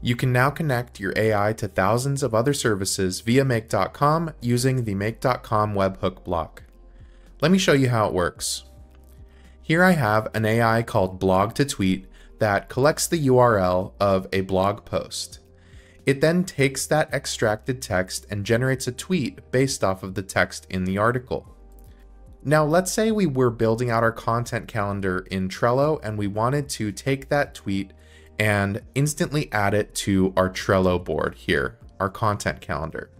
You can now connect your AI to thousands of other services via Make.com using the Make.com webhook block. Let me show you how it works. Here I have an AI called Blog to Tweet that collects the URL of a blog post. It then takes that extracted text and generates a tweet based off of the text in the article. Now, let's say we were building out our content calendar in Trello and we wanted to take that tweet and instantly add it to our Trello board here, our content calendar.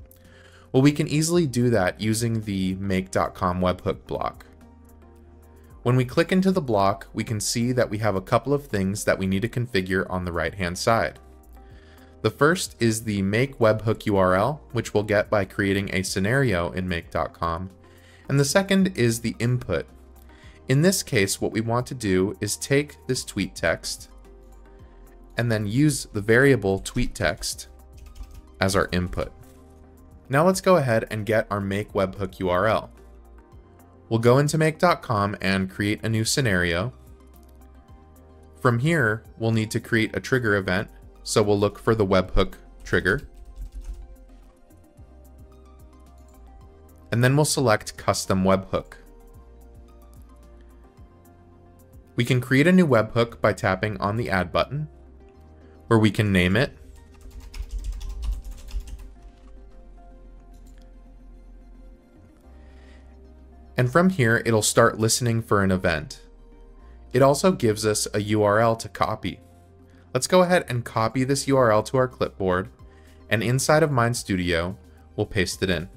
Well, we can easily do that using the make.com webhook block. When we click into the block, we can see that we have a couple of things that we need to configure on the right hand side. The first is the make webhook URL, which we'll get by creating a scenario in make.com. And the second is the input. In this case, what we want to do is take this tweet text and then use the variable tweet text as our input. Now let's go ahead and get our make webhook URL. We'll go into make.com and create a new scenario. From here, we'll need to create a trigger event, so we'll look for the webhook trigger. And then we'll select custom webhook. We can create a new webhook by tapping on the add button, where we can name it. And from here, it'll start listening for an event. It also gives us a URL to copy. Let's go ahead and copy this URL to our clipboard, and inside of MindStudio, we'll paste it in.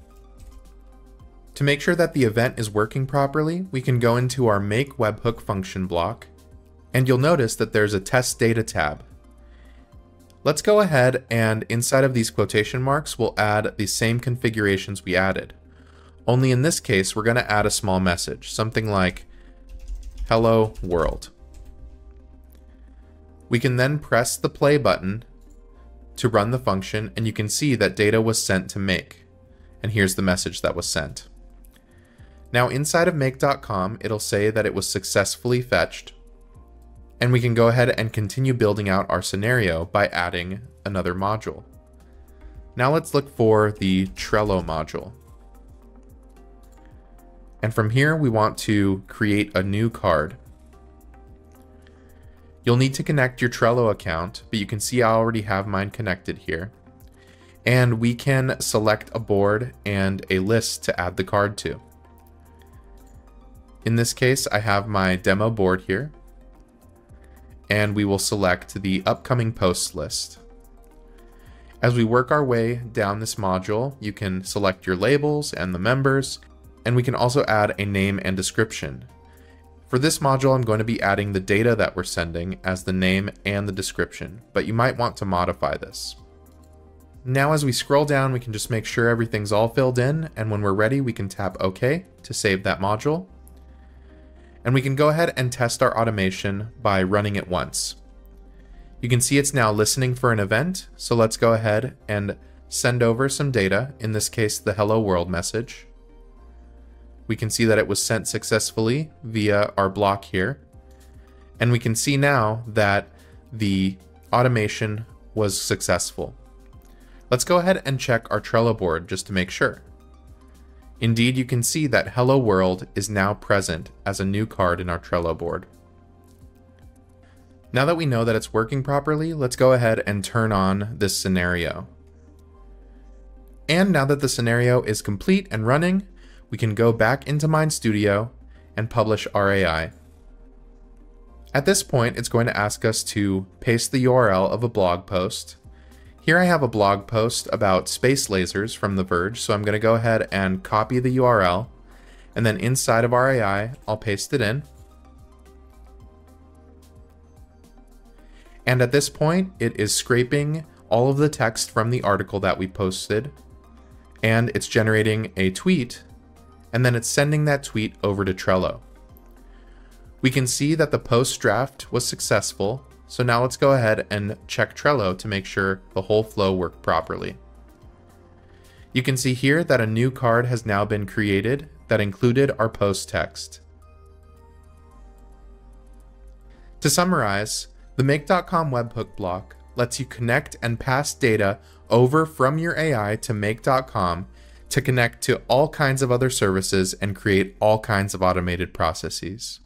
To make sure that the event is working properly, we can go into our Make Webhook function block, and you'll notice that there's a Test Data tab. Let's go ahead and inside of these quotation marks, we'll add the same configurations we added. Only in this case, we're going to add a small message, something like, hello world. We can then press the play button to run the function and you can see that data was sent to make. And here's the message that was sent. Now inside of make.com, it'll say that it was successfully fetched. And we can go ahead and continue building out our scenario by adding another module. Now let's look for the Trello module. And from here, we want to create a new card. You'll need to connect your Trello account, but you can see I already have mine connected here. And we can select a board and a list to add the card to. In this case, I have my demo board here. And we will select the upcoming posts list. As we work our way down this module, you can select your labels and the members, and we can also add a name and description. For this module, I'm going to be adding the data that we're sending as the name and the description, but you might want to modify this. Now as we scroll down, we can just make sure everything's all filled in, and when we're ready, we can tap OK to save that module. And we can go ahead and test our automation by running it once. You can see it's now listening for an event, so let's go ahead and send over some data, in this case the hello world message we can see that it was sent successfully via our block here. And we can see now that the automation was successful. Let's go ahead and check our Trello board just to make sure. Indeed, you can see that Hello World is now present as a new card in our Trello board. Now that we know that it's working properly, let's go ahead and turn on this scenario. And now that the scenario is complete and running, we can go back into MindStudio and publish our AI. At this point, it's going to ask us to paste the URL of a blog post. Here I have a blog post about space lasers from The Verge, so I'm going to go ahead and copy the URL, and then inside of RAI, I'll paste it in. And at this point, it is scraping all of the text from the article that we posted, and it's generating a tweet and then it's sending that tweet over to Trello. We can see that the post draft was successful, so now let's go ahead and check Trello to make sure the whole flow worked properly. You can see here that a new card has now been created that included our post text. To summarize, the Make.com webhook block lets you connect and pass data over from your AI to Make.com to connect to all kinds of other services and create all kinds of automated processes.